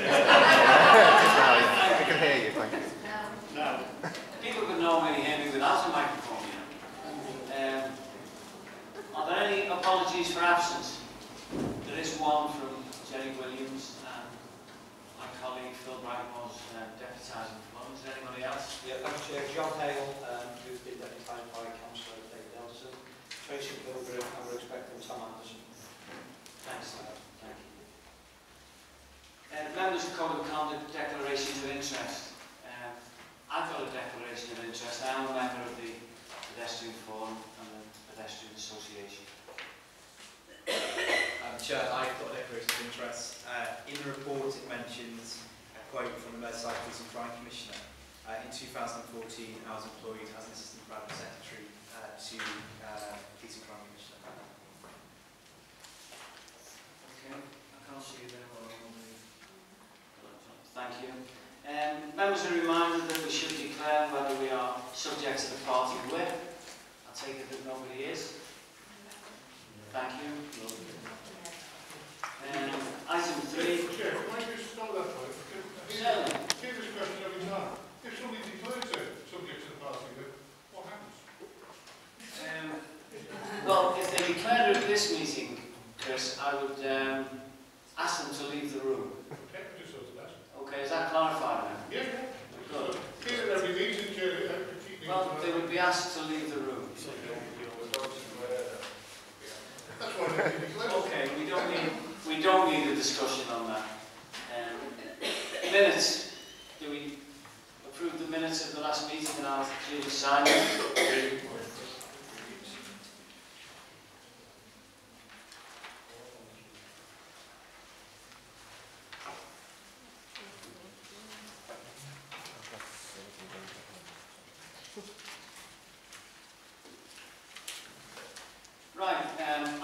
that.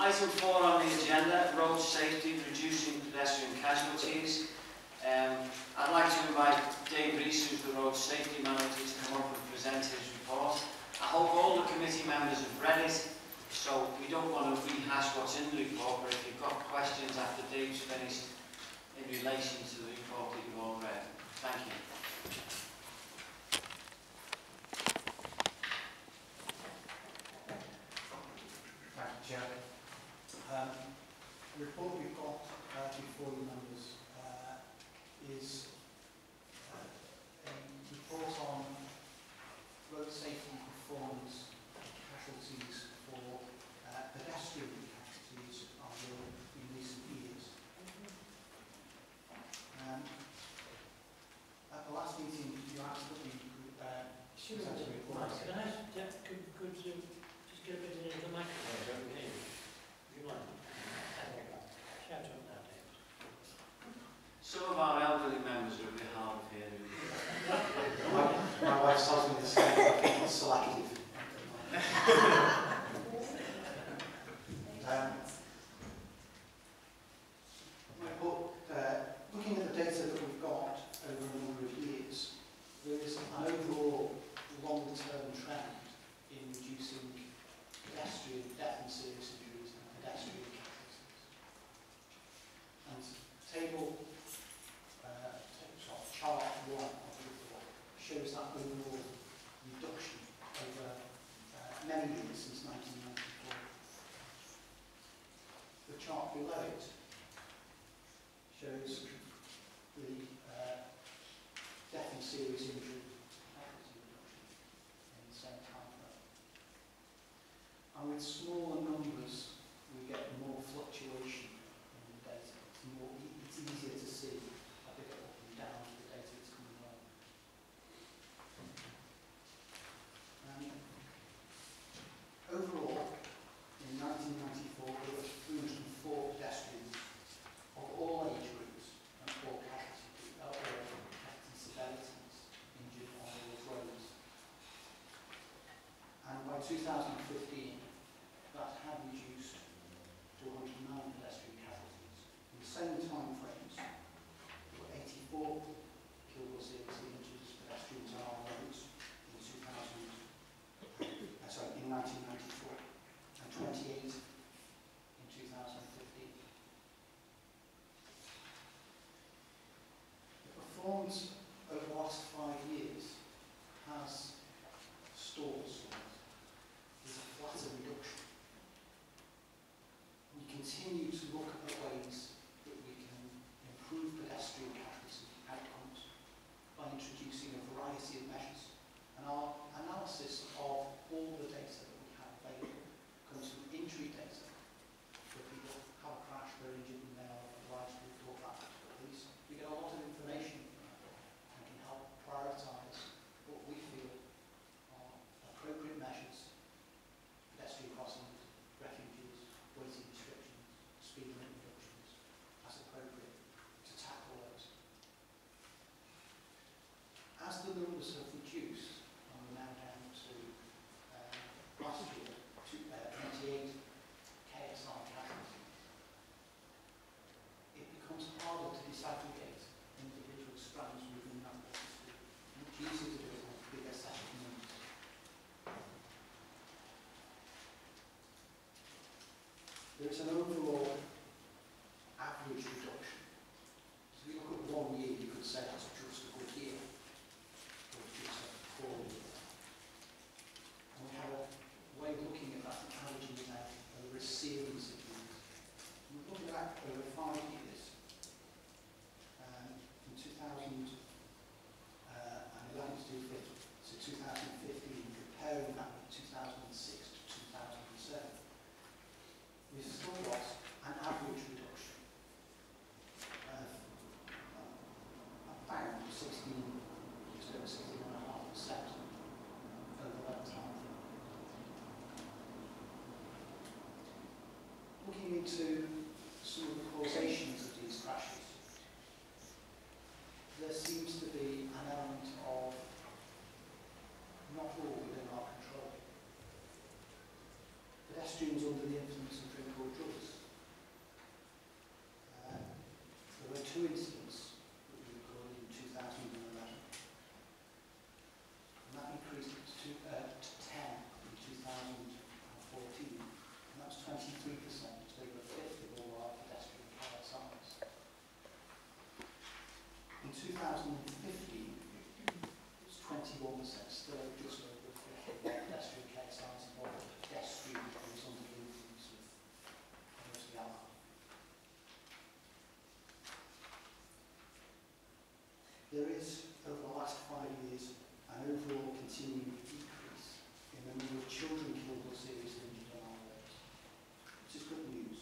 Item four on the agenda, road safety, reducing pedestrian casualties. Um, I'd like to invite Dave Rees, who's the road safety manager, to come up and present his report. I hope all the committee members have read it, so we don't want to rehash what's in the report, but if you've got questions after Dave's finished in relation to the report that you've all read. Thank you. 2000 looking into some of the causations of these crashes, there seems to be an element of not all within our control. Pedestrians under the influence of drink or drugs. Uh, there were two incidents that we recorded in 2011. And that increased to, uh, to 10 in 2014. And that was 23%, so over a fifth of all our pedestrian car sites. In 2015, it was 21%, still just over a fifth of all pedestrian car sites of all pedestrian who was under the influence of mostly alcohol. There is, over the last five years, an overall continuing decrease in the number of children killed or seriously injured on our roads, which is good news.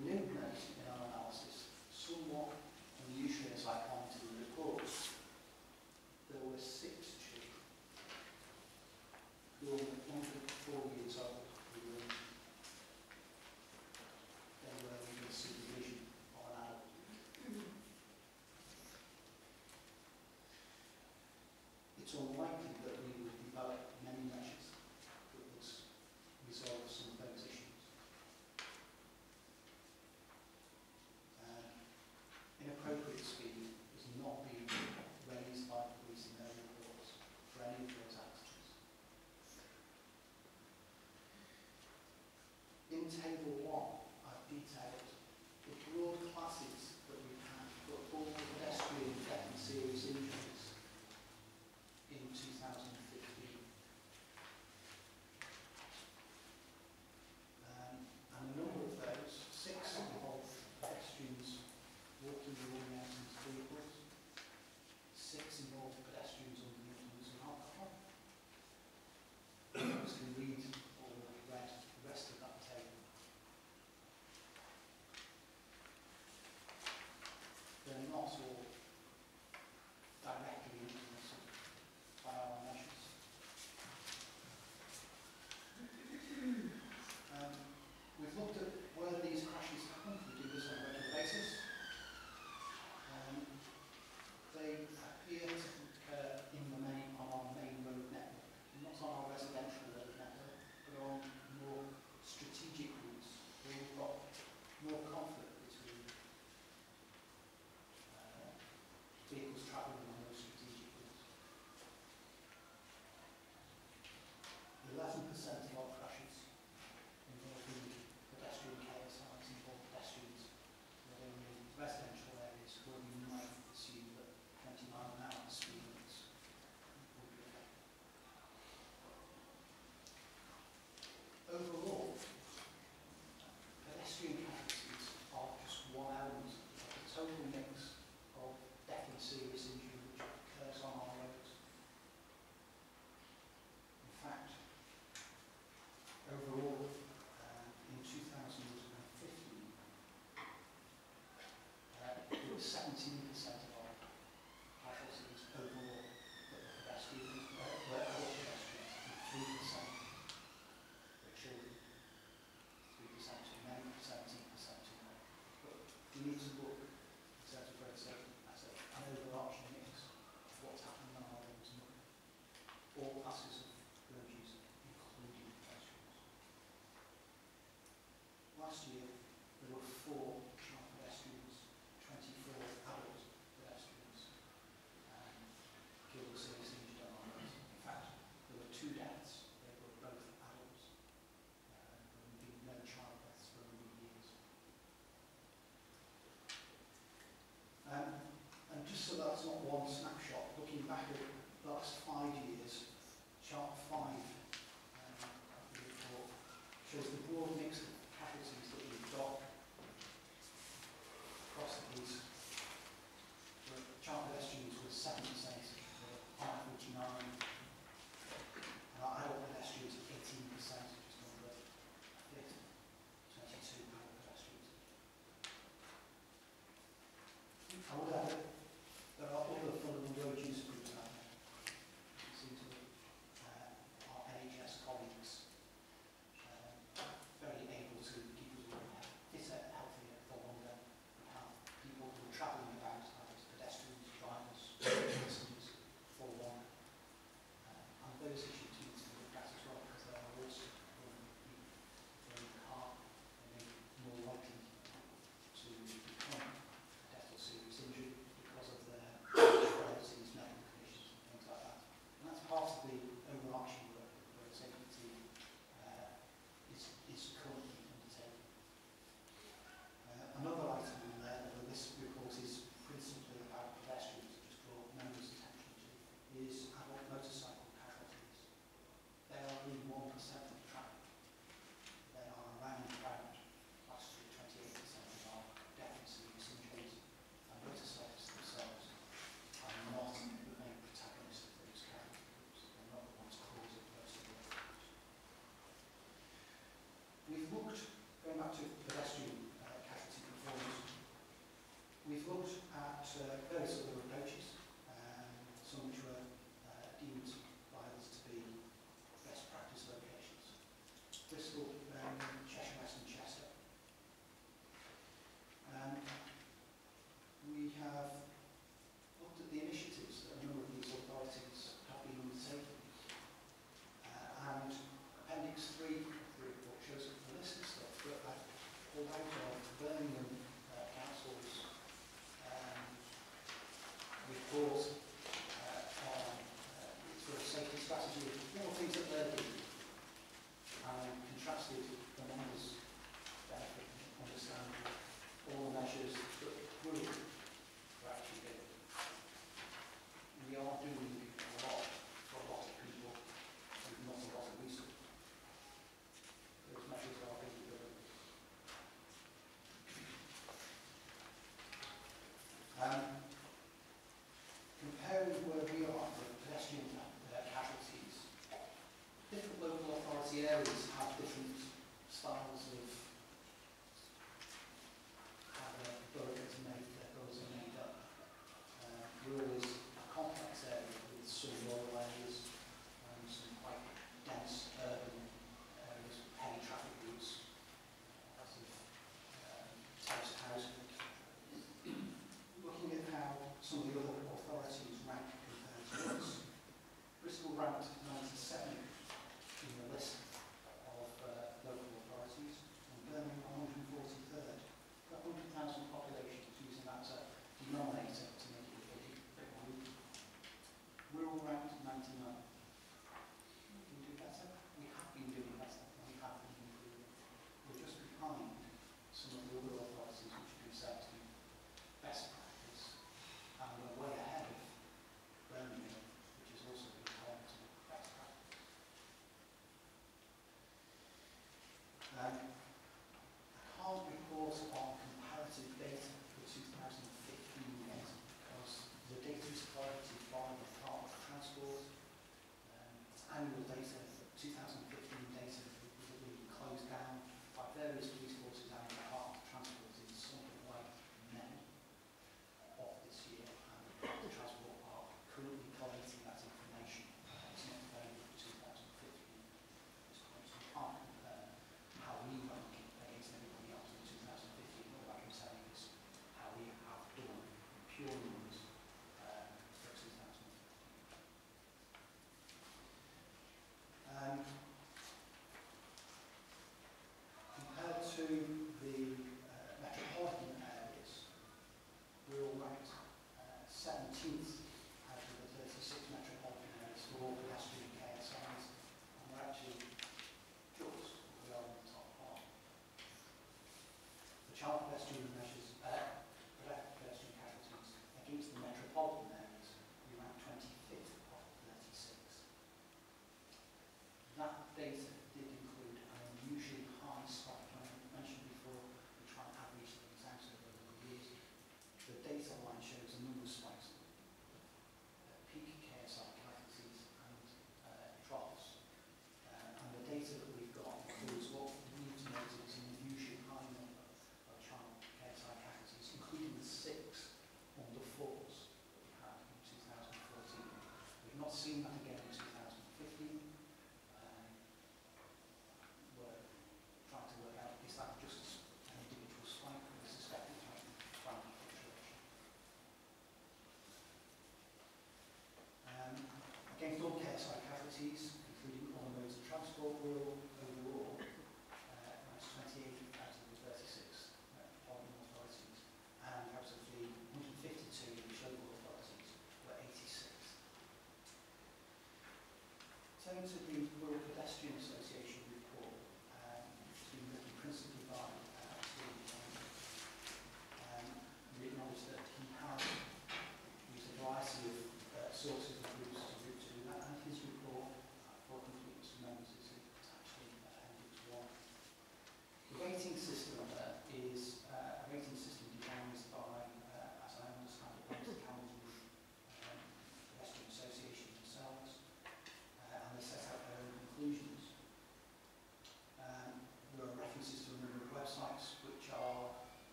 We did note in our analysis, somewhat unusually as I commented in the report, there were six children who were under four years old who were injured. They were under supervision of an adult. It's unlikely that we would develop many measures that would resolve some of those issues. Um, inappropriate speed has not been raised by the police in their reports for any of those accidents. In table Um, I can't report on comparative data for 2015 yet because the data is collected by the Department of Transport. Um, annual data Thanks.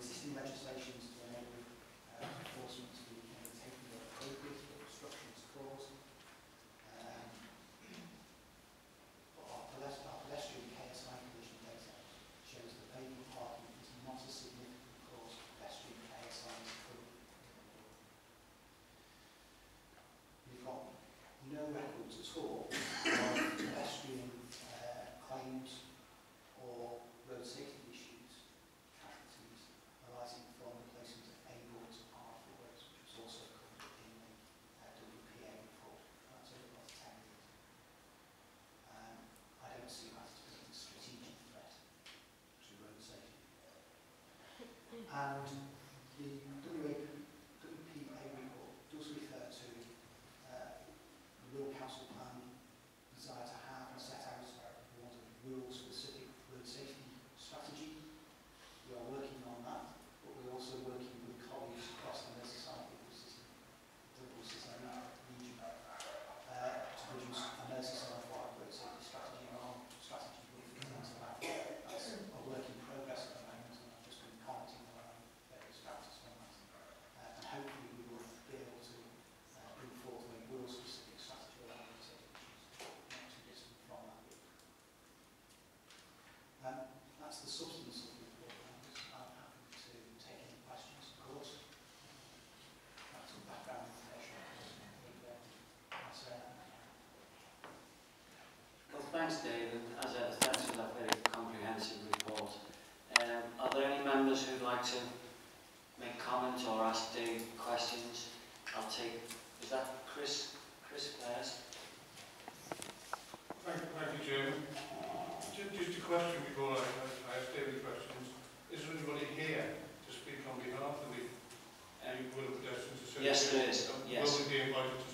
Existing legislations to enable uh, enforcement to be undertaken where appropriate for obstructions caused. Um, but our pedest- our pedestrian KSI condition data shows that pavement parking is not a significant cause of pedestrian KSI We've got no records at all of pedestrian uh, claims or road safety issues, casualties arising from the placement of A boards and R boards, which was also covered in the uh, WPA report. That's over the last 10 years. Um, I don't see that as being a strategic threat to road safety. And the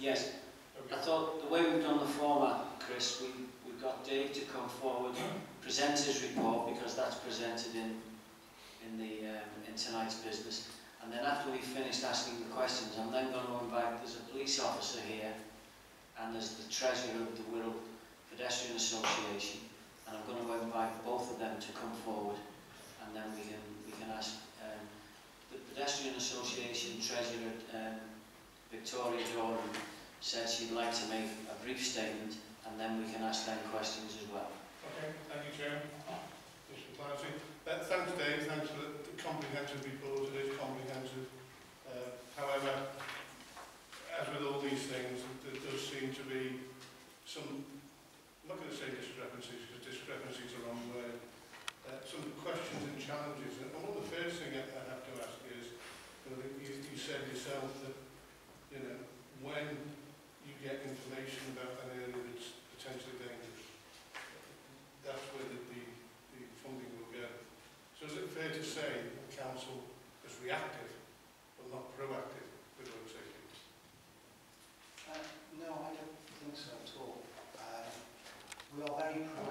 Yes. Okay. I thought the way we've done the format, Chris, we, we've got Dave to come forward, present his report, because that's presented in in the um, in tonight's business. And then after we've finished asking the questions, I'm then going to invite, there's a police officer here, and there's the treasurer of the Wirral Pedestrian Association, and I'm going to invite both of them to come forward, and then we can, we can ask um, the Pedestrian Association Treasurer um, Victoria Doran, said she'd like to make a brief statement and then we can ask them questions as well. Okay, thank you, Chair. Mr. Uh, thanks, Dave. Thanks for the, the comprehensive report. It is comprehensive. Uh, however, as with all these things, there does seem to be some, I'm not going to say discrepancies, because discrepancies are wrong word, uh, some questions and challenges. And one of the first thing I, I have to ask is, you, know, you, you said yourself that, you know, when you get information about an area that's potentially dangerous, that's where the, the, the funding will go. So is it fair to say the council is reactive but not proactive with road safety? Uh, no, I don't think so at all. Um, we are very proactive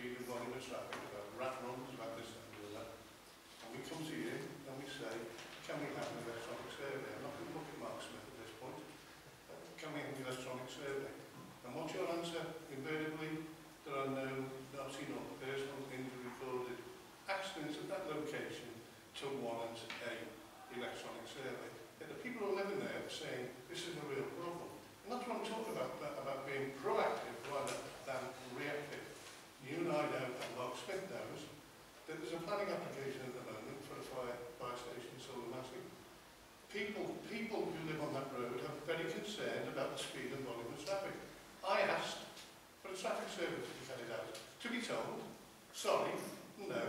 speed and volume of traffic, about rat runs, about this and the other. And we come to you and we say, can we have an electronic survey? I'm not going to look at Mark Smith at this point. Uh, Can we have an electronic survey? And what's your answer? Invariably, there are no, I've seen no personal injury recorded accidents at that location to warrant a electronic survey. Yet the people who are living there are saying this is a real problem. And that's what I'm talking about, about being proactive rather than reactive. You and I know, and Mark Smith knows, that there's a planning application at the moment for a fire, fire station in Saughall Massie. People, people who live on that road are very concerned about the speed and volume of traffic. I asked for a traffic service to be carried out. To be told, sorry, no,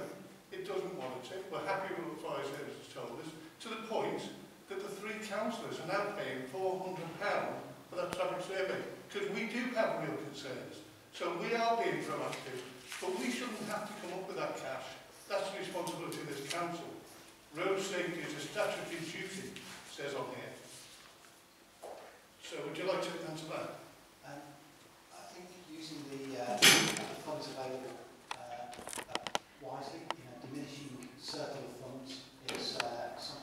it doesn't want to. We're happy with what fire service has told us, to the point that the three councillors are now paying £400 for that traffic survey, because we do have real concerns. So we are being proactive but we shouldn't have to come up with that cash. That's the responsibility of this council. Road safety is a statutory duty, says on here. So would you like to answer that? Um, I think using the, uh, funds available uh, uh, wisely, you know, diminishing circle of funds is uh, something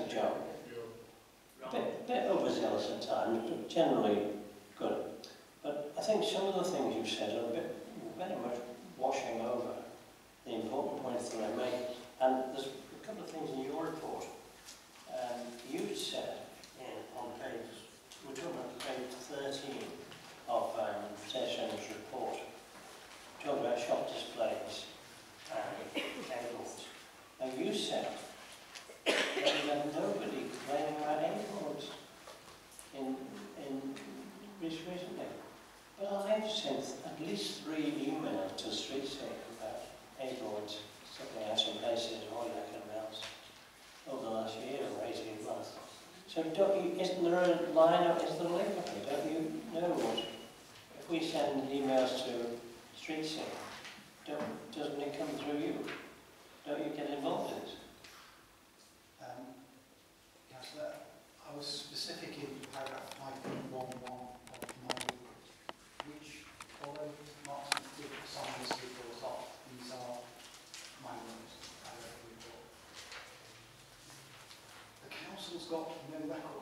fantastic job. A bit, bit overzealous at times, but generally good. But I think some of the things you've said are a bit, very much washing over the important points that I make. And there's a couple of things in your report. Um, you said in, on page, we're talking about page 13 of um, Sessions report, talking about shop displays and tables. And you said we have nobody complaining about animals in, in British recently. But I've sent at least three emails to Streetscene about animals, something out in places or like in else over the last year or 18 months. So don't you, isn't there a line up, is there a link up here? Don't you know what? If we send emails to Streetscene, doesn't it come through you? Don't you get involved in it? that I was specific in paragraph 5.11 of my which, although Martin did summariously brought these are my words, I the report. The Council's got no record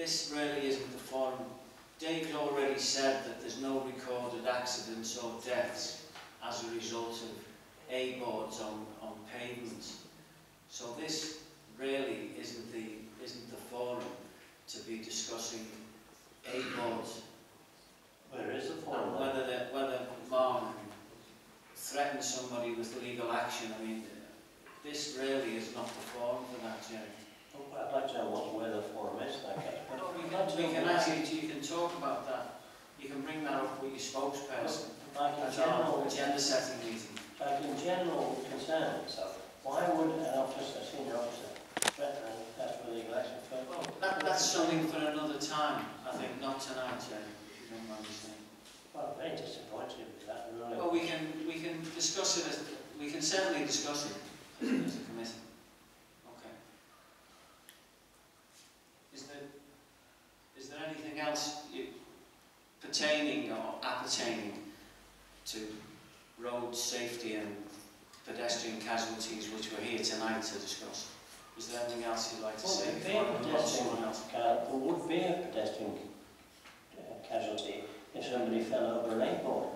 This really isn't the forum. Dave's already said that there's no recorded accidents or deaths as a result of A-boards on, on pavements. So this really isn't the, isn't the forum to be discussing A-boards. Where is the forum? then? Whether, the, whether Mark threatens somebody with legal action, I mean, this really is not the forum for that, Gerry. I'd like to know what, where the forum is, but No, we can, we can why- actually, you can talk about that. You can bring that up with your spokesperson Like in general, agenda setting meeting. like in general concern, so why would an officer, senior officer, threaten ask for legal action for? Well, that, that's something for another time, I think, not tonight, Gerry, if you don't mind me saying. Well, I'm very disappointed with that ruling. Well, we can, we can discuss it, as we can certainly discuss it as a committee. Okay. Is there, is there anything else you, pertaining or appertaining to road safety and pedestrian casualties which we're here tonight to discuss? Is there anything else you'd like to Well, say there'd be before a I move on to pedestrian, else? ca- there would be a pedestrian uh, casualty if somebody fell over an A-board.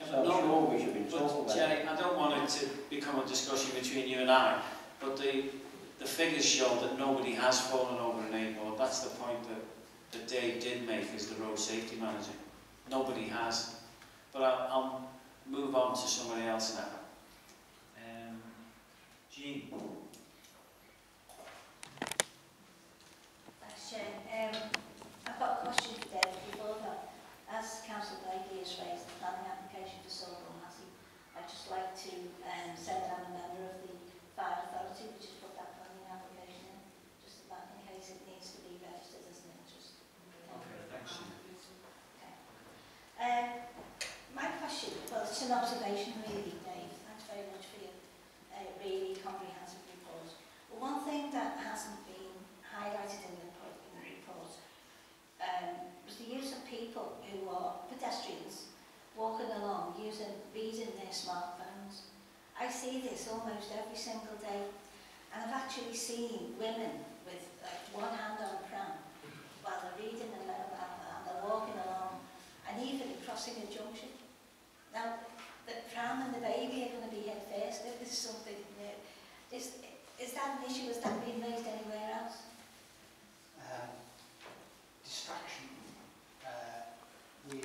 Yeah, So no- sure we should be talking But about. Gerry, I don't want it to become a discussion between you and I, but the, the figures show that nobody has fallen over an A-board. That's the point that, that Dave did make as the road safety manager. Nobody has. But I, I'll move on to somebody else now. Um, Jean. Um, I've got a question for Dave before that. As Councillor Blakeley has raised the planning application for Saughall Massie, I'd just like to um, send down a member of the fire authority which has Um, my question, well, it's an observation really, Dave. Thanks very much for your uh, really comprehensive report. But one thing that hasn't been highlighted in the report um, was the use of people who are pedestrians walking along using reading their smartphones. I see this almost every single day. And I've actually seen women with like one hand on a pram while they're reading and and even crossing a junction. Now, the pram and the baby are going to be hit first if there's something new. Is, is that an issue? Has that been raised anywhere else? um, distraction. Uh, we,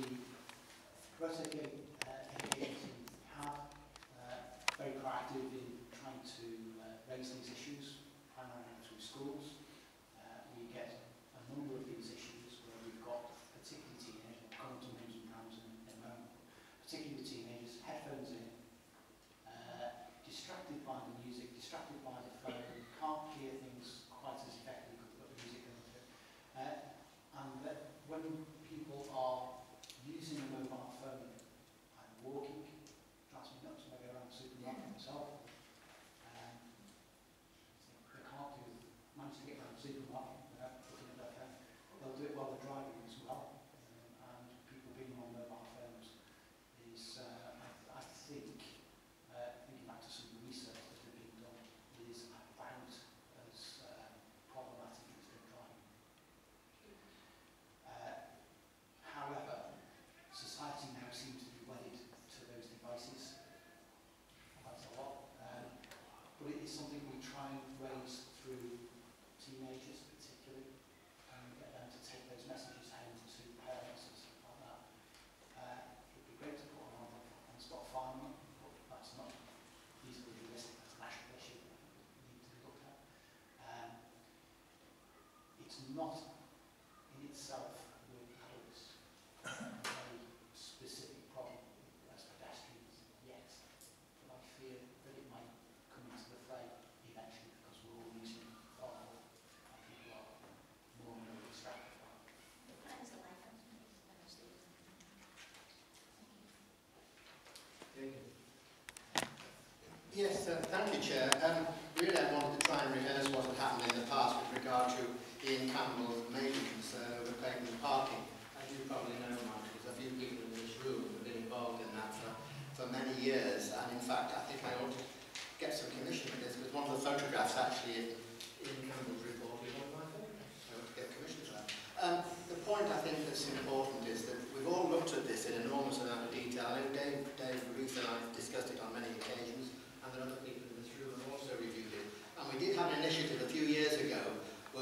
Yes, uh, thank you, Chair. Um, really, I wanted to try and rehearse what had happened in the past with regard to Ian Campbell's major concern over pavement parking. As you probably know, Mark, because a few people in this room have been involved in that for, for many years, and in fact, I think I ought to get some commission for this, because one of the photographs actually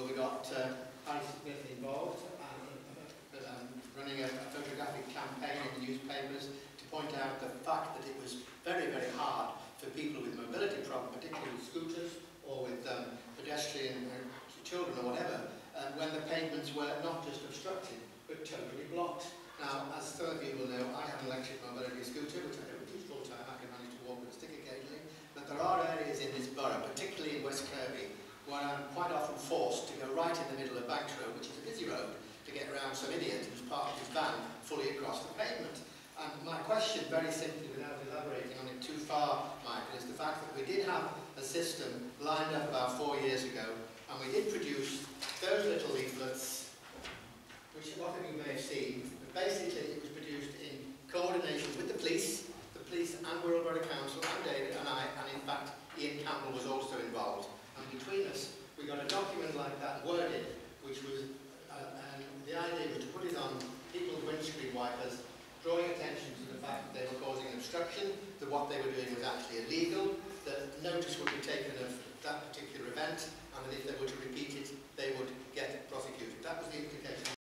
we got uh, Harry Smith involved and, uh, um, running a, a photographic campaign in the newspapers to point out the fact that it was very, very hard for people with mobility problems, particularly with scooters or with um, pedestrian uh, children or whatever, uh, when the pavements were not just obstructed but totally blocked. Now, as some of you will know, I have an electric mobility scooter, which I don't use full time. I can manage to walk with a stick occasionally. But there are areas in this borough, particularly in West Kirby, where I'm quite often forced to go right in the middle of Banks Road, which is a busy road, to get around some idiot who's parked his van fully across the pavement. And my question, very simply, without elaborating on it too far, Michael, is the fact that we did have a system lined up about four years ago, and we did produce those little leaflets, which a lot of you may have seen, but basically it was produced in coordination with the police, the police and Wirral Borough Council and David and I, and in fact Ian Campbell was also involved happened between us. We got a document like that worded, which was, uh, and the idea was to put it on people's windscreen wipers, drawing attention to the fact that they were causing obstruction, that what they were doing was actually illegal, that notice would be taken of that particular event, and that if they were to repeat it, they would get prosecuted. That was the implication